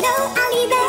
No, I'll leave it.